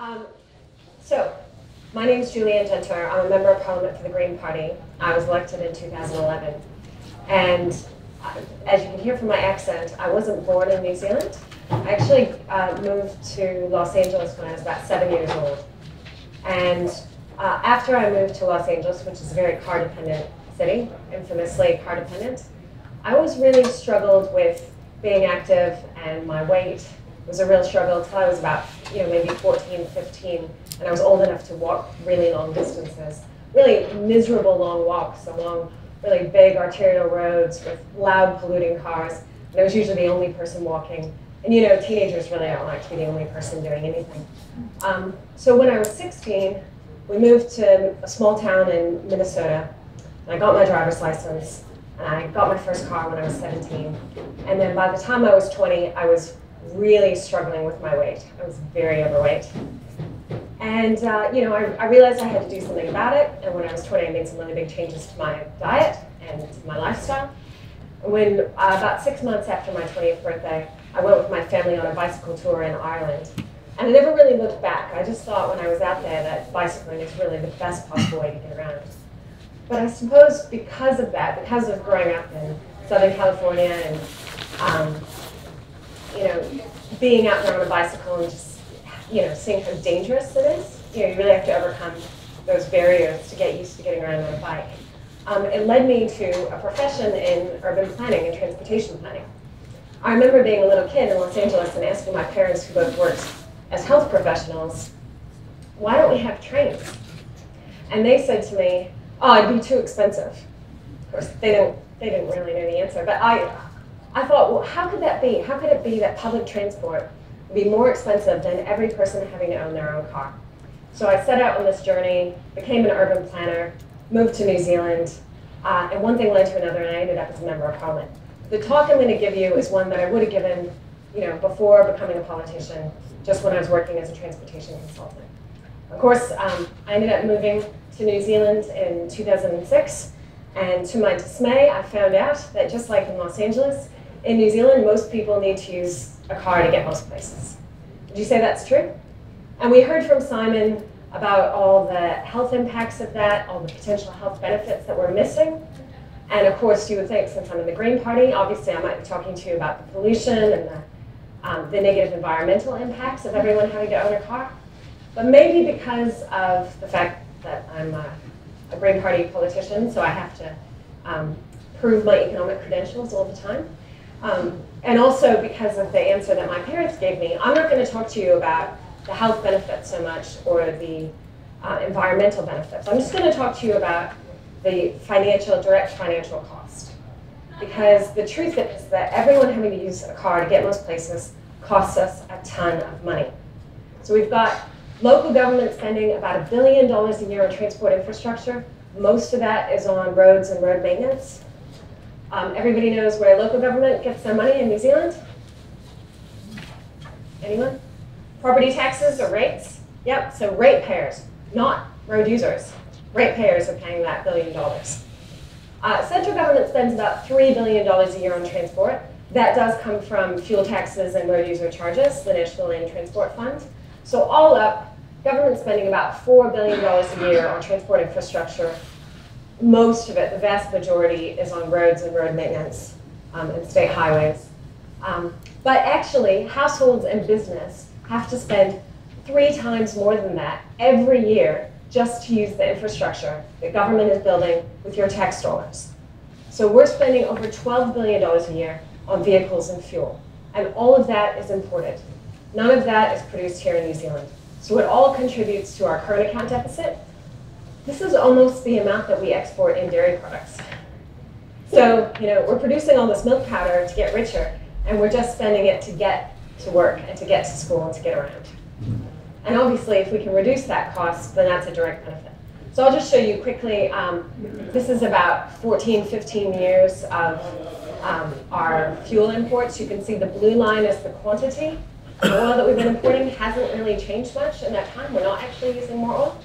Um, so, my name is Julie Anne Genter. I'm a member of Parliament for the Green Party. I was elected in 2011. And uh, as you can hear from my accent, I wasn't born in New Zealand. I actually uh, moved to Los Angeles when I was about seven years old. And uh, after I moved to Los Angeles, which is a very car dependent city, infamously car dependent, I always really struggled with being active and my weight was a real struggle until I was about, you know, maybe 14, 15, and I was old enough to walk really long distances. Really miserable long walks along really big arterial roads with loud polluting cars. And I was usually the only person walking. And you know, teenagers really don't like to be the only person doing anything. Um, so when I was 16, we moved to a small town in Minnesota, and I got my driver's license, and I got my first car when I was 17. And then by the time I was 20, I was really struggling with my weight. I was very overweight. And uh, you know, I, I, realized I had to do something about it. And when I was 20, I made some really big changes to my diet and my lifestyle. When uh, about six months after my 20th birthday, I went with my family on a bicycle tour in Ireland. And I never really looked back. I just thought when I was out there that bicycling is really the best possible way to get around. But I suppose because of that, because of growing up in Southern California and um, you know, being out there on a bicycle and just, you know, seeing how dangerous it is, you know, you really have to overcome those barriers to get used to getting around on a bike. Um, it led me to a profession in urban planning and transportation planning. I remember being a little kid in Los Angeles and asking my parents, who both worked as health professionals, why don't we have trains? And they said to me, oh, it'd be too expensive. Of course, they didn't, they didn't really know the answer, but I, I thought, well, how could that be? How could it be that public transport would be more expensive than every person having to own their own car? So I set out on this journey, became an urban planner, moved to New Zealand, uh, and one thing led to another, and I ended up as a member of parliament. The talk I'm going to give you is one that I would have given, you know, before becoming a politician, just when I was working as a transportation consultant. Of course, um, I ended up moving to New Zealand in 2006, and to my dismay, I found out that just like in Los Angeles, in New Zealand, most people need to use a car to get most places. Did you say that's true? And we heard from Simon about all the health impacts of that, all the potential health benefits that we're missing. And of course, you would think, since I'm in the Green Party, obviously I might be talking to you about the pollution and the, um, the negative environmental impacts of everyone having to own a car. But maybe because of the fact that I'm a, a Green Party politician, so I have to um, prove my economic credentials all the time, um, and also because of the answer that my parents gave me, I'm not going to talk to you about the health benefits so much or the uh, environmental benefits. I'm just going to talk to you about the financial, direct financial cost. Because the truth is that everyone having to use a car to get most places costs us a ton of money. So we've got local government spending about a billion dollars a year on transport infrastructure. Most of that is on roads and road maintenance. Um, everybody knows where local government gets their money in New Zealand? Anyone? Property taxes or rates? Yep, so ratepayers, not road users. Ratepayers are paying that billion dollars. Uh, central government spends about $3 billion a year on transport. That does come from fuel taxes and road user charges, the National Land Transport Fund. So all up, government spending about $4 billion a year on transport infrastructure most of it, the vast majority, is on roads and road maintenance um, and state highways. Um, but actually, households and business have to spend three times more than that every year just to use the infrastructure that government is building with your tax dollars. So we're spending over $12 billion a year on vehicles and fuel. And all of that is imported. None of that is produced here in New Zealand. So it all contributes to our current account deficit this is almost the amount that we export in dairy products. So, you know, we're producing all this milk powder to get richer, and we're just spending it to get to work and to get to school and to get around. And obviously, if we can reduce that cost, then that's a direct benefit. So I'll just show you quickly. Um, this is about 14, 15 years of um, our fuel imports. You can see the blue line is the quantity. The oil that we've been importing hasn't really changed much in that time. We're not actually using more oil.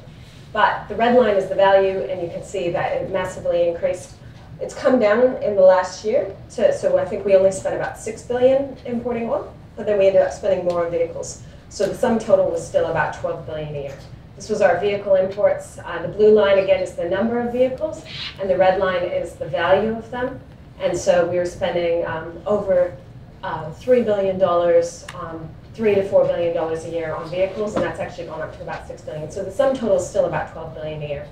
But the red line is the value, and you can see that it massively increased. It's come down in the last year, to, so I think we only spent about six billion importing oil, but then we ended up spending more on vehicles. So the sum total was still about 12 billion a year. This was our vehicle imports. Uh, the blue line again is the number of vehicles, and the red line is the value of them. And so we were spending um, over uh, $3 billion, um, 3 to $4 billion a year on vehicles, and that's actually gone up to about 6 billion. So the sum total is still about 12 billion a year.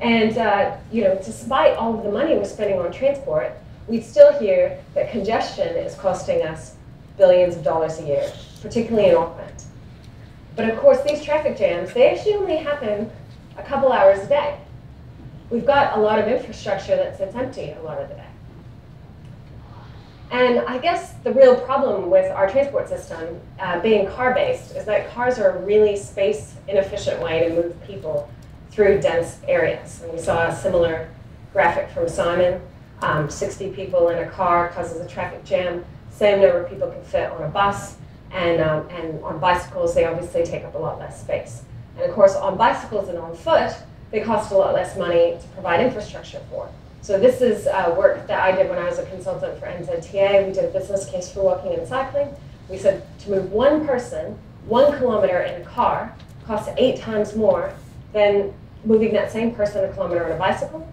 And uh, you know, despite all of the money we're spending on transport, we still hear that congestion is costing us billions of dollars a year, particularly in Auckland. But of course, these traffic jams, they actually only happen a couple hours a day. We've got a lot of infrastructure that sits empty a lot of the day. And I guess the real problem with our transport system uh, being car-based is that cars are a really space-inefficient way to move people through dense areas. And we saw a similar graphic from Simon. Um, 60 people in a car causes a traffic jam. Same number of people can fit on a bus. And, um, and on bicycles, they obviously take up a lot less space. And of course, on bicycles and on foot, they cost a lot less money to provide infrastructure for. So this is uh, work that I did when I was a consultant for NZTA. We did a business case for walking and cycling. We said to move one person one kilometer in a car costs eight times more than moving that same person a kilometer on a bicycle,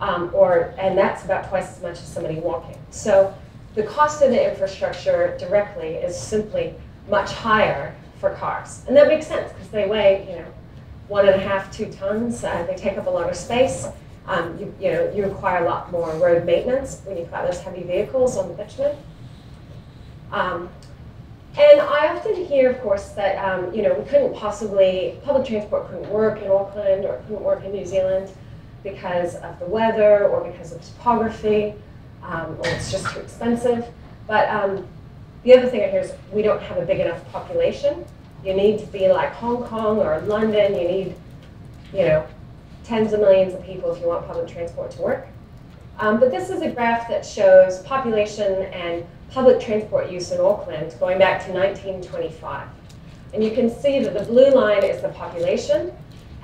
um, or and that's about twice as much as somebody walking. So the cost of the infrastructure directly is simply much higher for cars. And that makes sense because they weigh, you know, one and a half, two tons. Uh, they take up a lot of space. Um, you, you, know, you require a lot more road maintenance when you've got those heavy vehicles on the bitumen. Um, and I often hear, of course, that um, you know we couldn't possibly public transport couldn't work in Auckland or couldn't work in New Zealand because of the weather or because of topography um, or it's just too expensive. But um, the other thing I hear is we don't have a big enough population. You need to be like Hong Kong or London. You need, you know, tens of millions of people if you want public transport to work. Um, but this is a graph that shows population and public transport use in Auckland going back to 1925. And you can see that the blue line is the population,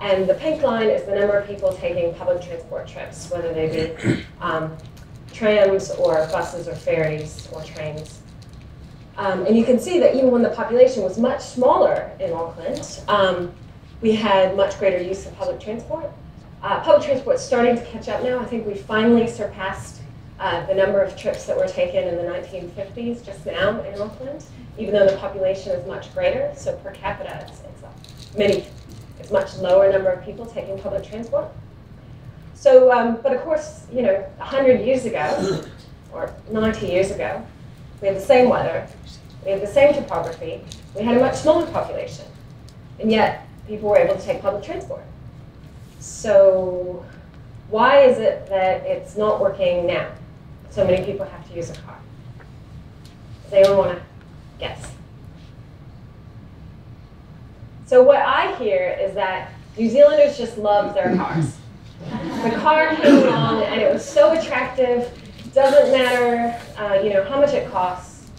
and the pink line is the number of people taking public transport trips, whether they be um, trams or buses or ferries or trains. Um, and you can see that even when the population was much smaller in Auckland, um, we had much greater use of public transport. Uh, public transport is starting to catch up now. I think we finally surpassed uh, the number of trips that were taken in the 1950s just now in Auckland, even though the population is much greater. So per capita, it's, it's a many, it's much lower number of people taking public transport. So, um, but of course, you know, 100 years ago, or 90 years ago, we had the same weather, we had the same topography, we had a much smaller population, and yet people were able to take public transport. So why is it that it's not working now? So many people have to use a car. Does anyone want to guess? So what I hear is that New Zealanders just love their cars. The car came along and it was so attractive. Doesn't matter, uh, you know, how much it costs.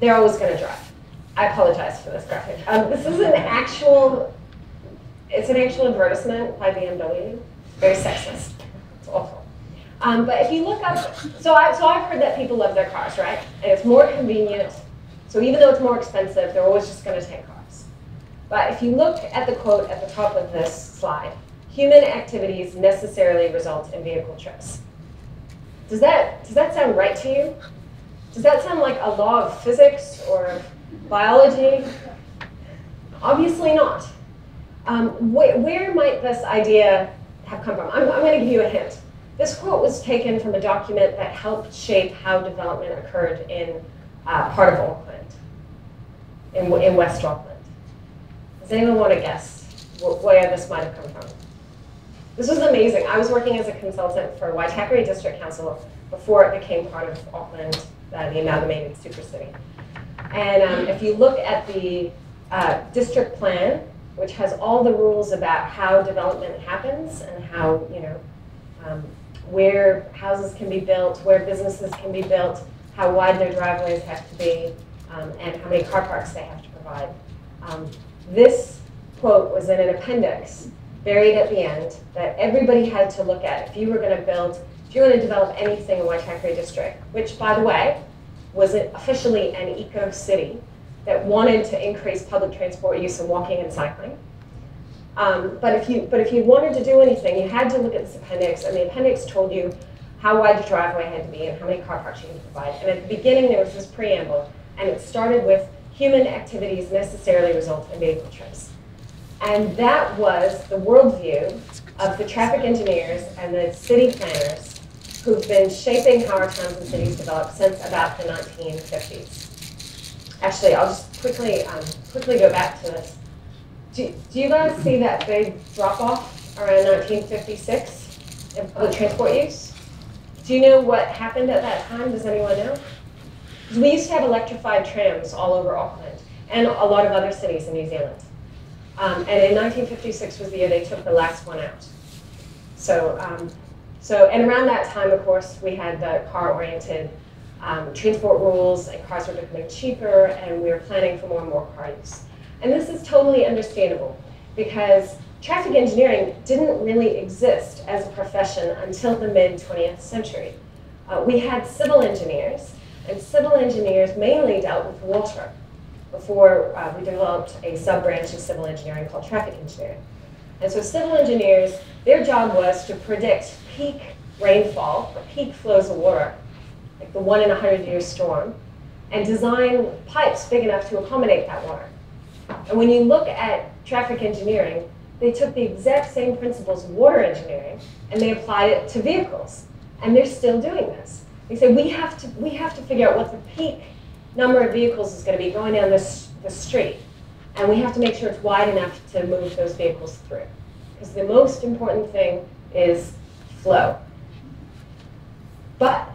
They're always going to drive. I apologize for this graphic. Um, this is an actual, it's an actual advertisement by BMW. Very sexist. It's awful. Um, but if you look up, so, I, so I've heard that people love their cars, right? And it's more convenient. So even though it's more expensive, they're always just going to take cars. But if you look at the quote at the top of this slide, human activities necessarily result in vehicle trips. Does that, does that sound right to you? Does that sound like a law of physics or biology? Obviously not. Um, wh where might this idea have come from? I'm, I'm going to give you a hint. This quote was taken from a document that helped shape how development occurred in uh, part of Auckland, in, in West Auckland. Does anyone want to guess where this might have come from? This was amazing. I was working as a consultant for Waitakere District Council before it became part of Auckland, uh, the amalgamated super city. And um, if you look at the uh, district plan, which has all the rules about how development happens and how, you know, um, where houses can be built, where businesses can be built, how wide their driveways have to be, um, and how many car parks they have to provide. Um, this quote was in an appendix buried at the end that everybody had to look at if you were going to build, if you were going to develop anything in Waitakere District, which, by the way, was officially an eco-city that wanted to increase public transport use and walking and cycling. Um, but if you but if you wanted to do anything, you had to look at this appendix, and the appendix told you how wide the driveway had to be and how many car parks you could provide. And at the beginning, there was this preamble, and it started with human activities necessarily result in vehicle trips. And that was the worldview of the traffic engineers and the city planners who've been shaping how our towns and cities develop since about the 1950s. Actually, I'll just quickly um, quickly go back to this. Do, do you guys see that big drop off around 1956 in public transport use? Do you know what happened at that time? Does anyone know? We used to have electrified trams all over Auckland and a lot of other cities in New Zealand. Um, and in 1956 was the year they took the last one out. So, um, so and around that time, of course, we had the car-oriented um, transport rules, and cars were becoming cheaper, and we were planning for more and more car use. And this is totally understandable because traffic engineering didn't really exist as a profession until the mid 20th century. Uh, we had civil engineers, and civil engineers mainly dealt with water before uh, we developed a sub-branch of civil engineering called traffic engineering. And so civil engineers, their job was to predict peak rainfall, or peak flows of water, like the one in a hundred year storm, and design pipes big enough to accommodate that water. And when you look at traffic engineering, they took the exact same principles of water engineering and they applied it to vehicles. And they're still doing this. They say we have to, we have to figure out what the peak number of vehicles is going to be going down this, this street. And we have to make sure it's wide enough to move those vehicles through. Because the most important thing is flow. But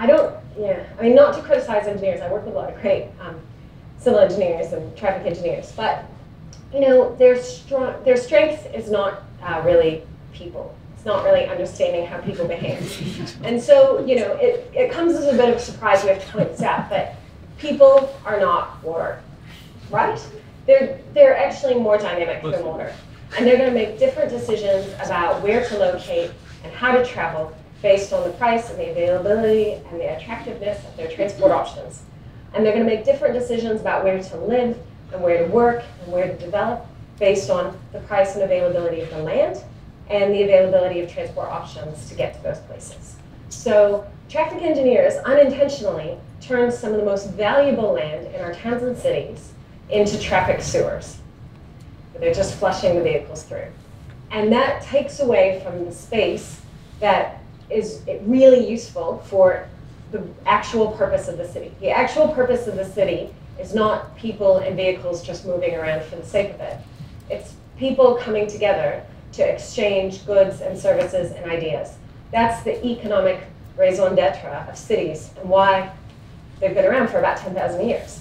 I don't, yeah, I mean, not to criticize engineers. I work with a lot of great um, civil engineers and traffic engineers. But, you know, their, strong, their strength is not uh, really people. It's not really understanding how people behave. And so, you know, it, it comes as a bit of a surprise, we have to point this out, but people are not water, right? They're, they're actually more dynamic than water. And they're going to make different decisions about where to locate and how to travel based on the price and the availability and the attractiveness of their transport options. And they're going to make different decisions about where to live and where to work and where to develop based on the price and availability of the land and the availability of transport options to get to those places. So traffic engineers unintentionally turn some of the most valuable land in our towns and cities into traffic sewers. They're just flushing the vehicles through. And that takes away from the space that is really useful for the actual purpose of the city. The actual purpose of the city is not people and vehicles just moving around for the sake of it. It's people coming together to exchange goods and services and ideas. That's the economic raison d'etre of cities and why they've been around for about 10,000 years.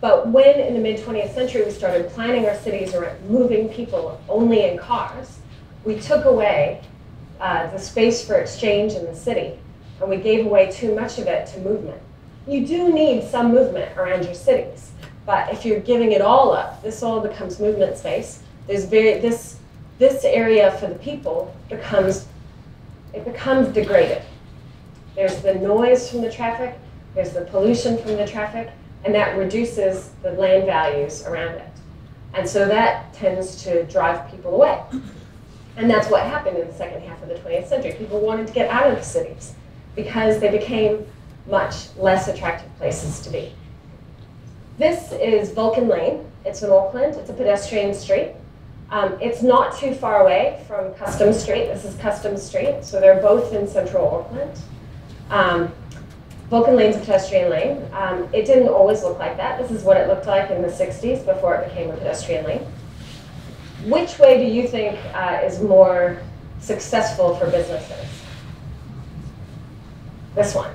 But when in the mid 20th century we started planning our cities around moving people only in cars, we took away uh, the space for exchange in the city and we gave away too much of it to movement. You do need some movement around your cities, but if you're giving it all up, this all becomes movement space. There's very this this area for the people becomes, it becomes degraded. There's the noise from the traffic, there's the pollution from the traffic, and that reduces the land values around it. And so that tends to drive people away. And that's what happened in the second half of the 20th century. People wanted to get out of the cities because they became much less attractive places to be. This is Vulcan Lane. It's in Auckland. It's a pedestrian street. Um, it's not too far away from Custom Street. This is Custom Street, so they're both in central Auckland. Um, Vulcan Lane's a pedestrian lane. Um, it didn't always look like that. This is what it looked like in the 60s before it became a pedestrian lane. Which way do you think uh, is more successful for businesses? This one.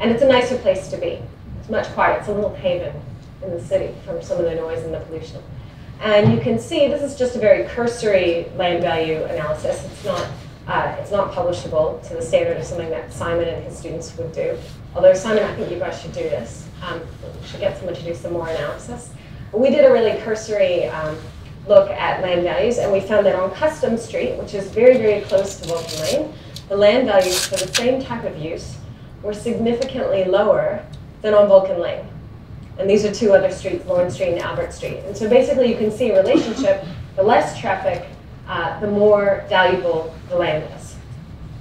And it's a nicer place to be. It's much quieter. It's a little haven in the city from some of the noise and the pollution. And you can see this is just a very cursory land value analysis. It's not, uh, it's not publishable to the standard of something that Simon and his students would do. Although Simon, I think you guys should do this. Um, should get someone to do some more analysis. But we did a really cursory um, look at land values, and we found that on Custom Street, which is very, very close to Vulcan Lane, the land values for the same type of use were significantly lower than on Vulcan Lane. And these are two other streets, Lawrence Street and Albert Street. And so basically you can see a relationship, the less traffic, uh, the more valuable the land is.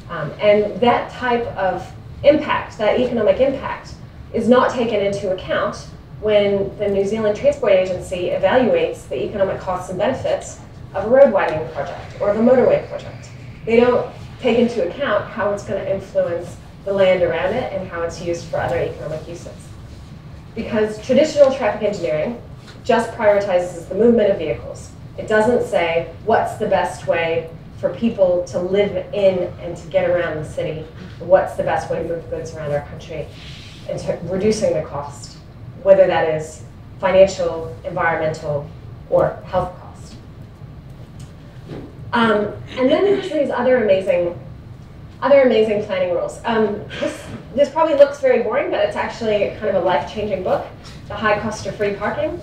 Um, and that type of impact, that economic impact, is not taken into account when the New Zealand Transport Agency evaluates the economic costs and benefits of a road widening project or of a motorway project. They don't take into account how it's going to influence the land around it and how it's used for other economic uses. Because traditional traffic engineering just prioritizes the movement of vehicles. It doesn't say what's the best way for people to live in and to get around the city, what's the best way to move goods around our country, and reducing the cost, whether that is financial, environmental, or health cost. Um, and then there's these other amazing other amazing planning rules. Um, this, this probably looks very boring, but it's actually kind of a life-changing book, The High Cost of Free Parking.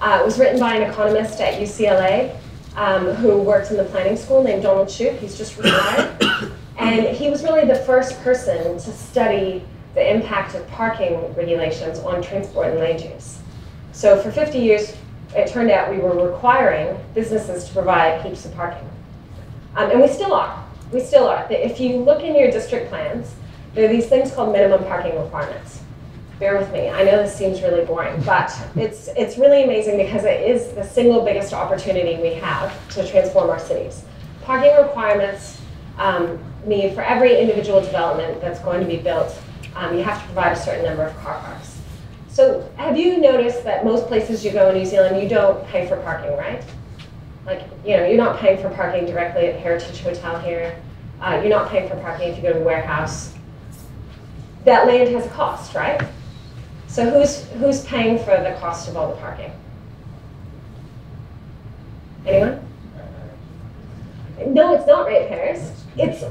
Uh, it was written by an economist at UCLA um, who worked in the planning school named Donald Shoup. He's just retired. and he was really the first person to study the impact of parking regulations on transport and land use. So for 50 years, it turned out we were requiring businesses to provide heaps of parking. Um, and we still are. We still are. If you look in your district plans, there are these things called minimum parking requirements. Bear with me. I know this seems really boring, but it's, it's really amazing because it is the single biggest opportunity we have to transform our cities. Parking requirements um, mean for every individual development that's going to be built, um, you have to provide a certain number of car parks. So have you noticed that most places you go in New Zealand, you don't pay for parking, right? Like, you know, you're not paying for parking directly at Heritage Hotel here. Uh, you're not paying for parking if you go to a warehouse. That land has a cost, right? So who's, who's paying for the cost of all the parking? Anyone? No, it's not ratepayers. It's,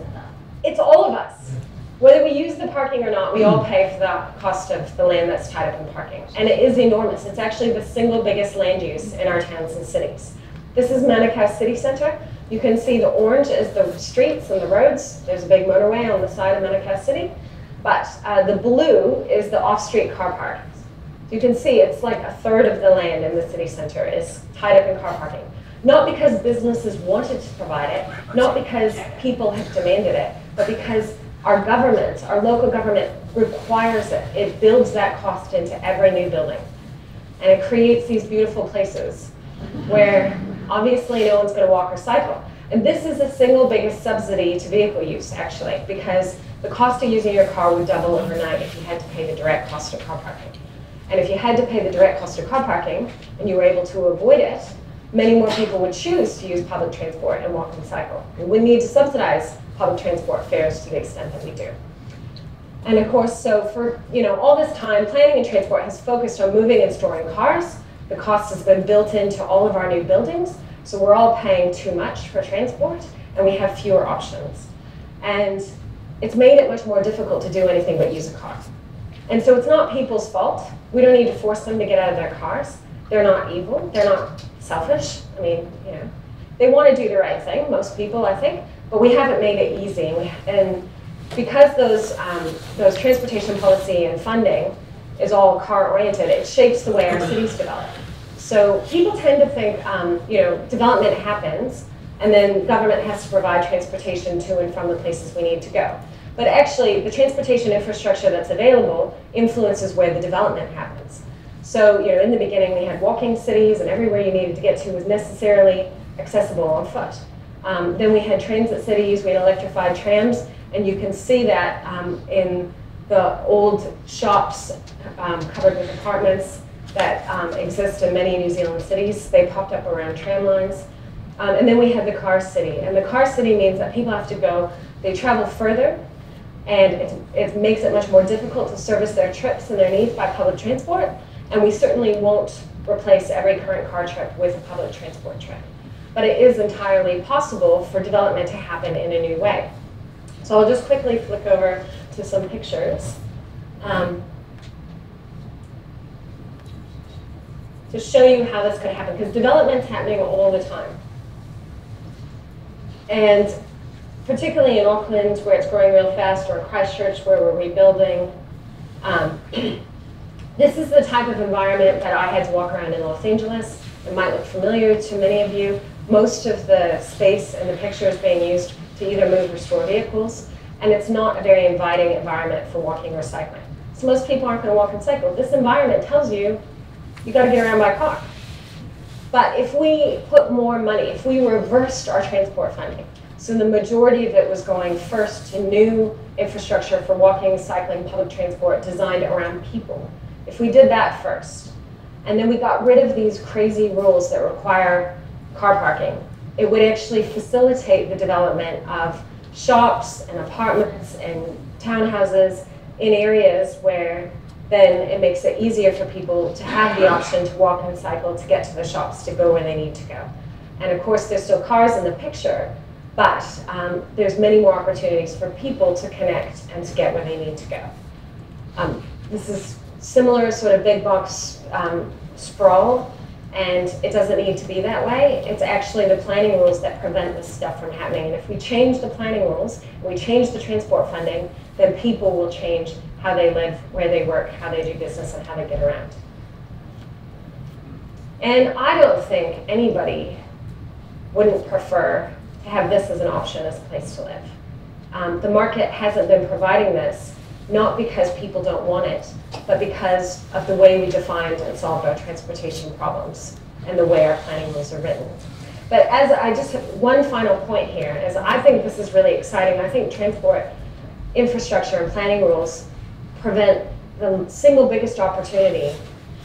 it's all of us. Whether we use the parking or not, we all pay for the cost of the land that's tied up in parking. And it is enormous. It's actually the single biggest land use in our towns and cities. This is Manukau City Center. You can see the orange is the streets and the roads. There's a big motorway on the side of Manukau City. But uh, the blue is the off-street car park. You can see it's like a third of the land in the city center is tied up in car parking. Not because businesses wanted to provide it, not because people have demanded it, but because our government, our local government requires it. It builds that cost into every new building. And it creates these beautiful places where obviously no one's going to walk or cycle. And this is the single biggest subsidy to vehicle use, actually, because the cost of using your car would double overnight if you had to pay the direct cost of car parking. And if you had to pay the direct cost of car parking and you were able to avoid it, many more people would choose to use public transport and walk and cycle. We would need to subsidize public transport fares to the extent that we do. And of course, so for you know all this time, planning and transport has focused on moving and storing cars, the cost has been built into all of our new buildings, so we're all paying too much for transport, and we have fewer options. And it's made it much more difficult to do anything but use a car. And so it's not people's fault. We don't need to force them to get out of their cars. They're not evil. They're not selfish. I mean, you know, they want to do the right thing, most people, I think, but we haven't made it easy. And, because those, um, those transportation policy and funding is all car oriented, it shapes the way our cities develop. So people tend to think, um, you know, development happens, and then government has to provide transportation to and from the places we need to go. But actually, the transportation infrastructure that's available influences where the development happens. So, you know, in the beginning, we had walking cities, and everywhere you needed to get to was necessarily accessible on foot. Um, then we had transit cities, we had electrified trams, and you can see that um, in the old shops um, covered with apartments that um, exist in many New Zealand cities. They popped up around tram lines. Um, and then we had the car city. And the car city means that people have to go, they travel further, and it, it makes it much more difficult to service their trips and their needs by public transport. And we certainly won't replace every current car trip with a public transport trip. But it is entirely possible for development to happen in a new way. So I'll just quickly flick over to some pictures. Um, to show you how this could happen, because development's happening all the time. And particularly in Auckland, where it's growing real fast, or Christchurch, where we're rebuilding, um, This is the type of environment that I had to walk around in Los Angeles. It might look familiar to many of you. Most of the space in the picture is being used to either move or store vehicles, and it's not a very inviting environment for walking or cycling. So most people aren't going to walk and cycle. This environment tells you you got to get around by car. But if we put more money, if we reversed our transport funding, so the majority of it was going first to new infrastructure for walking, cycling, public transport designed around people. If we did that first, and then we got rid of these crazy rules that require car parking, it would actually facilitate the development of shops and apartments and townhouses in areas where then it makes it easier for people to have the option to walk and cycle to get to the shops to go where they need to go. And of course, there's still cars in the picture, but um, there's many more opportunities for people to connect and to get where they need to go. Um, this is similar sort of big box um, sprawl, and it doesn't need to be that way. It's actually the planning rules that prevent this stuff from happening. And if we change the planning rules, we change the transport funding, then people will change how they live, where they work, how they do business, and how they get around. And I don't think anybody wouldn't prefer to have this as an option as a place to live. Um, the market hasn't been providing this, not because people don't want it, but because of the way we defined and solved our transportation problems and the way our planning rules are written. But as I just have one final point here is I think this is really exciting. I think transport infrastructure and planning rules prevent the single biggest opportunity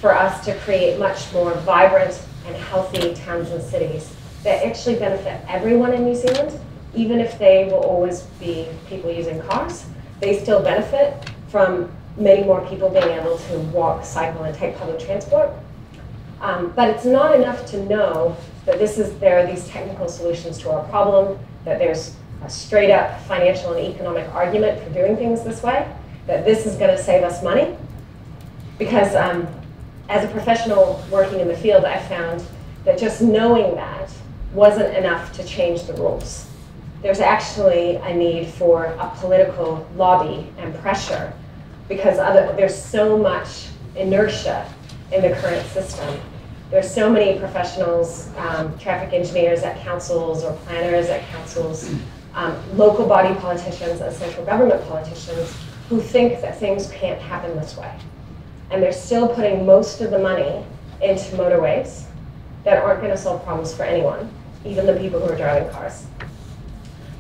for us to create much more vibrant and healthy towns and cities that actually benefit everyone in New Zealand, even if they will always be people using cars. They still benefit from many more people being able to walk, cycle, and take public transport. Um, but it's not enough to know that this is there are these technical solutions to our problem, that there's a straight up financial and economic argument for doing things this way, that this is going to save us money. Because um, as a professional working in the field, I found that just knowing that wasn't enough to change the rules. There's actually a need for a political lobby and pressure because other, there's so much inertia in the current system. There's so many professionals, um, traffic engineers at councils or planners at councils, um, local body politicians and central government politicians who think that things can't happen this way. And they're still putting most of the money into motorways that aren't going to solve problems for anyone, even the people who are driving cars.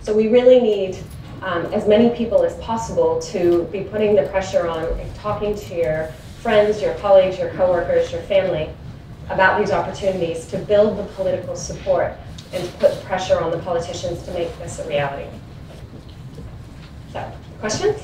So we really need um, as many people as possible to be putting the pressure on talking to your friends, your colleagues, your coworkers, your family about these opportunities to build the political support and to put pressure on the politicians to make this a reality. So, questions?